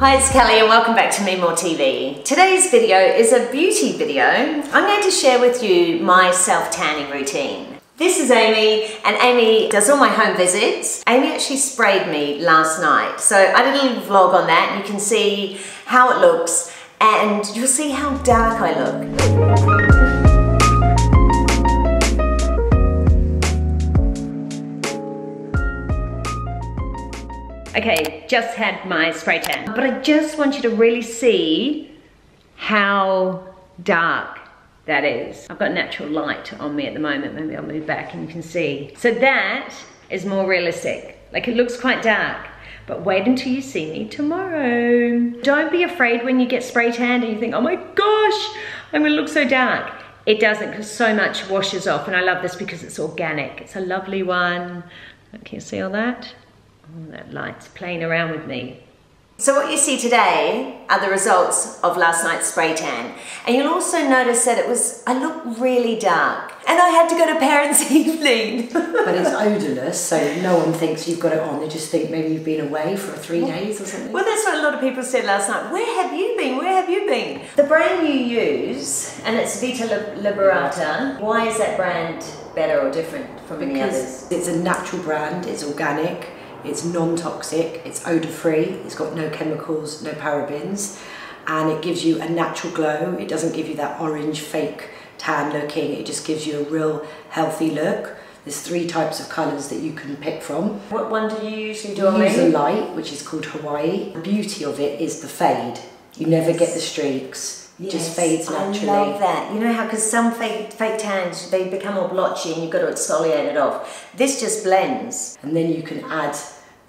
Hi, it's Kelly and welcome back to Me More TV. Today's video is a beauty video. I'm going to share with you my self-tanning routine. This is Amie and Amie does all my home visits. Amie actually sprayed me last night. So I did a little vlog on that you can see how it looks and you'll see how dark I look. Okay, just had my spray tan. But I just want you to really see how dark that is. I've got natural light on me at the moment. Maybe I'll move back and you can see. So that is more realistic. Like it looks quite dark. But wait until you see me tomorrow. Don't be afraid when you get spray tanned and you think, oh my gosh, I'm gonna look so dark. It doesn't because so much washes off and I love this because it's organic. It's a lovely one. Can you see all that? Oh, that light's playing around with me. So what you see today are the results of last night's spray tan. And you'll also notice that it was, I look really dark. And I had to go to parents' evening. but it's odourless, so no one thinks you've got it on. They just think maybe you've been away for three days or something. Well, that's what a lot of people said last night. Where have you been? Where have you been? The brand you use, and it's Vita Liberata. Why is that brand better or different from because any others? It's a natural brand, it's organic it's non-toxic, it's odor-free, it's got no chemicals, no parabens, and it gives you a natural glow. It doesn't give you that orange fake tan looking, it just gives you a real healthy look. There's three types of colours that you can pick from. What one do you usually do you use a light, which is called Hawaii. The beauty of it is the fade. You never get the streaks. It yes, just fades naturally. I love that. You know how, because some fake, fake tans, they become all blotchy and you've got to exfoliate it off. This just blends. And then you can add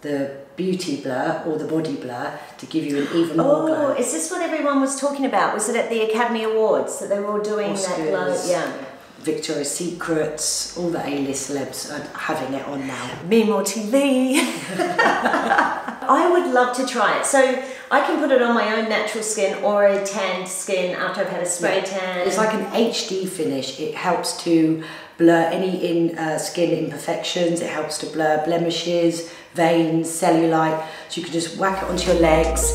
the beauty blur or the body blur to give you an even more oh, glow. is this what everyone was talking about? Was it at the Academy Awards that they were all doing Oscars, that glow? Yeah. Victoria's Secrets, all the A-list celebs are having it on now. Me more TV. I would love to try it. So I can put it on my own natural skin or a tanned skin after I've had a spray yeah. tan. It's like an HD finish. It helps to blur any in uh, skin imperfections. It helps to blur blemishes, veins, cellulite. So you can just whack it onto your legs.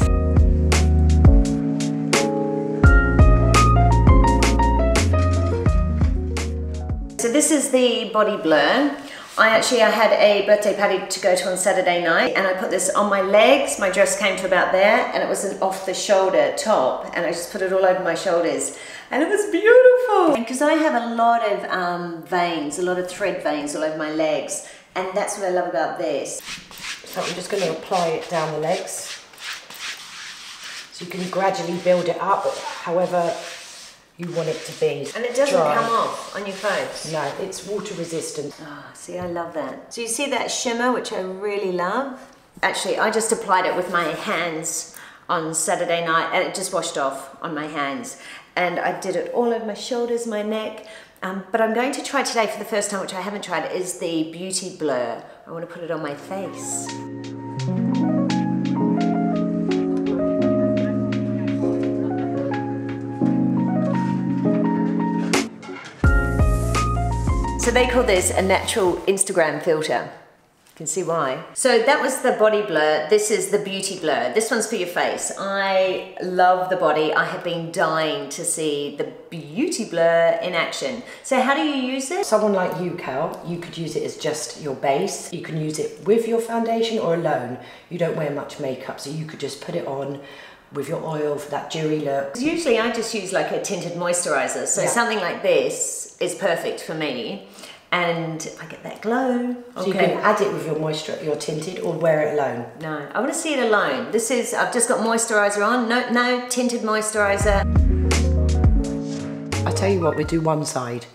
So this is the body blur. I actually I had a birthday party to go to on Saturday night and I put this on my legs. My dress came to about there and it was an off the shoulder top and I just put it all over my shoulders and it was beautiful. And Because I have a lot of um, veins, a lot of thread veins all over my legs and that's what I love about this. So I'm just going to apply it down the legs. So you can gradually build it up however you want it to be. And it doesn't dry. come off on your face? No, it's water resistant. Ah, oh, see, I love that. So you see that shimmer, which I really love? Actually, I just applied it with my hands on Saturday night and it just washed off on my hands. And I did it all over my shoulders, my neck. Um, but I'm going to try today for the first time, which I haven't tried, is the Beauty Blur. I want to put it on my face. They call this a natural Instagram filter. You can see why. So that was the body blur. This is the beauty blur. This one's for your face. I love the body. I have been dying to see the beauty blur in action. So how do you use it? Someone like you, Cal, you could use it as just your base. You can use it with your foundation or alone. You don't wear much makeup, so you could just put it on with your oil for that dewy look. Usually I just use like a tinted moisturizer, so yeah. something like this is perfect for me. And I get that glow. So okay. you can add it with your moisture, your tinted, or wear it alone. No, I want to see it alone. This is I've just got moisturizer on. No, no tinted moisturizer. I tell you what, we do one side.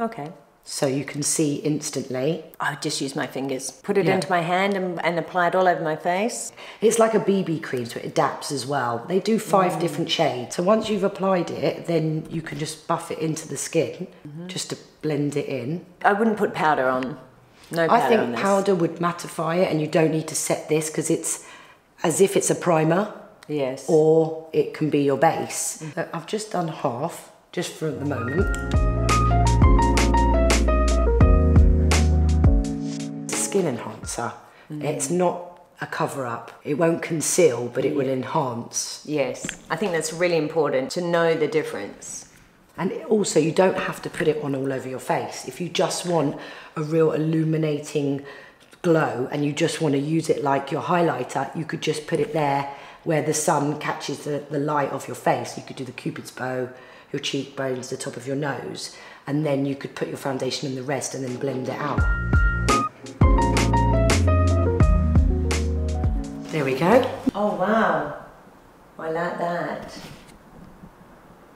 Okay so you can see instantly. I just use my fingers, put it yeah. into my hand and, and, apply it all over my face. It's like a BB cream, so it adapts as well. They do five mm. different shades. So once you've applied it, then you can just buff it into the skin, mm -hmm. just to blend it in. I wouldn't put powder on. No powder I think powder would mattify it and you don't need to set this because it's as if it's a primer. Yes. Or it can be your base. Mm. I've just done half, just for the moment. Skin enhancer. Mm. It's not a cover up. It won't conceal, but it will enhance. Yes, I think that's really important to know the difference. And also, you don't have to put it on all over your face. If you just want a real illuminating glow and you just want to use it like your highlighter, you could just put it there where the sun catches the, the light of your face. You could do the cupid's bow, your cheekbones, the top of your nose, and then you could put your foundation in the rest and then blend it out. There we go. Oh wow, I like that.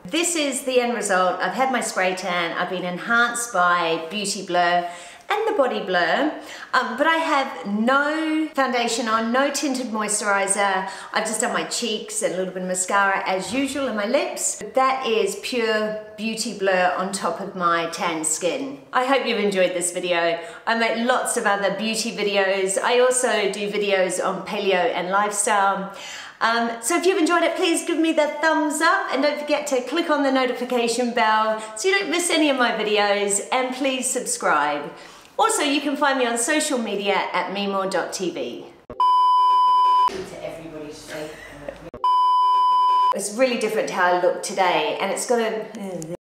This is the end result. I've had my spray tan, I've been enhanced by Beauty Blur and the Body Blur, um, but I have no foundation on, no tinted moisturizer. I've just done my cheeks and a little bit of mascara as usual and my lips. But That is pure Beauty Blur on top of my tan skin. I hope you've enjoyed this video. I make lots of other beauty videos. I also do videos on paleo and lifestyle. Um, so if you've enjoyed it, please give me the thumbs up and don't forget to click on the notification bell so you don't miss any of my videos and please subscribe. Also, you can find me on social media at memore.tv. It's really different to how I look today and it's got a...